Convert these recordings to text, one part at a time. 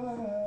Lord.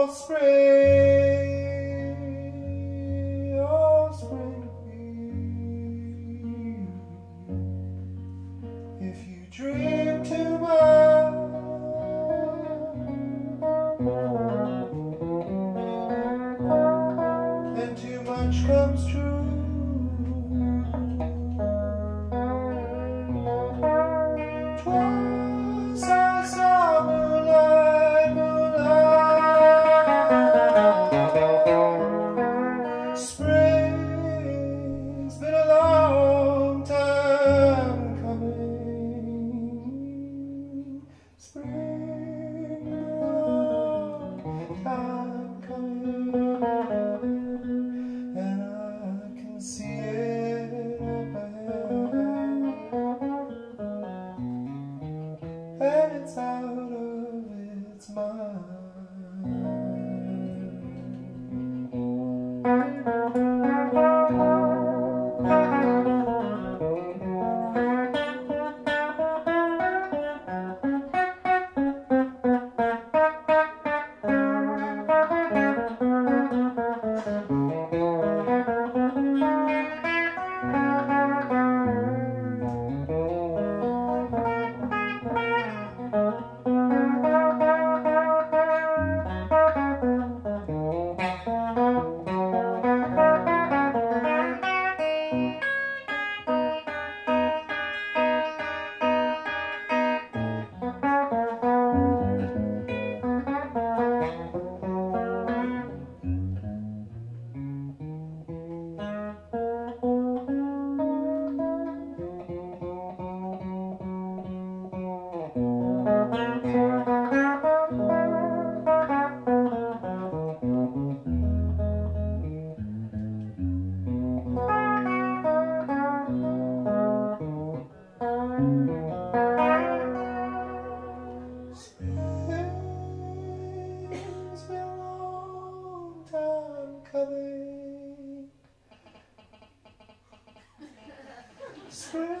of spring. say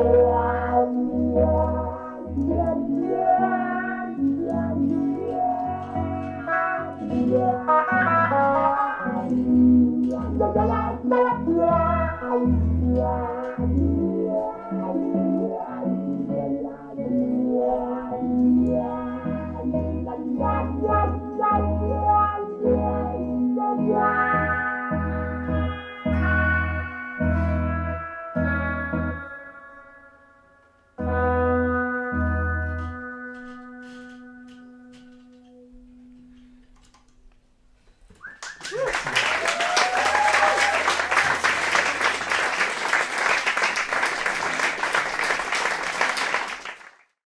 la